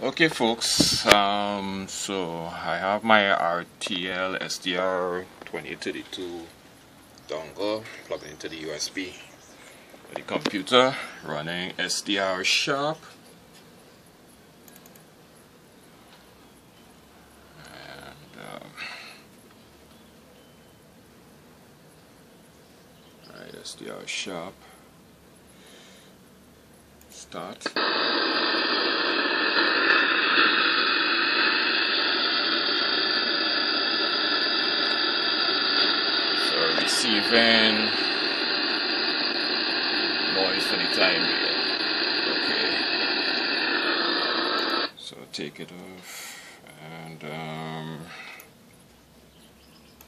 Okay folks, um, so I have my RTL SDR 2832 dongle plugged into the USB the computer running SDR Sharp. And um, right, SDR Sharp. Start receiving noise for the time being. Okay. So take it off and um,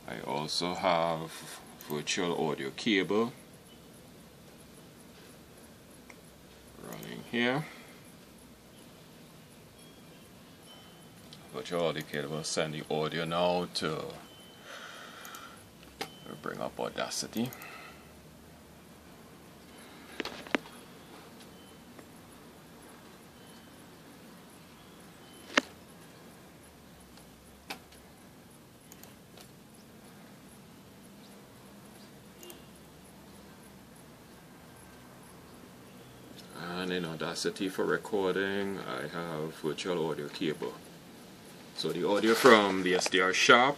I also have virtual audio cable running here. Virtual audio cable send the audio now to bring up Audacity. and in Audacity for recording I have virtual audio cable so the audio from the SDR Sharp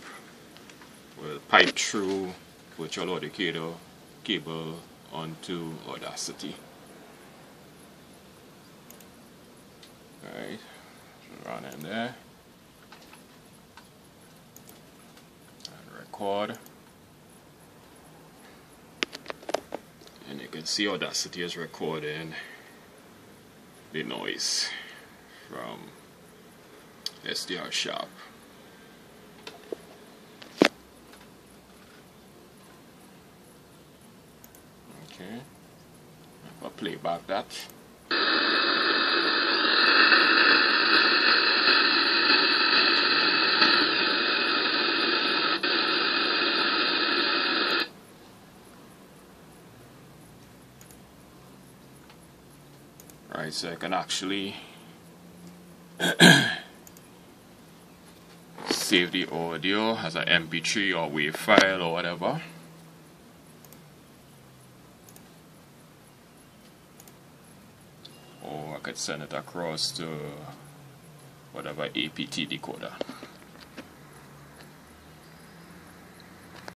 will pipe through virtual audio cable, cable onto Audacity. Alright, run in there and record. And you can see Audacity is recording the noise from SDR Sharp. Okay. I'll play back that. Right, so I can actually save the audio as an MP3 or WAV file or whatever. or I could send it across to whatever APT decoder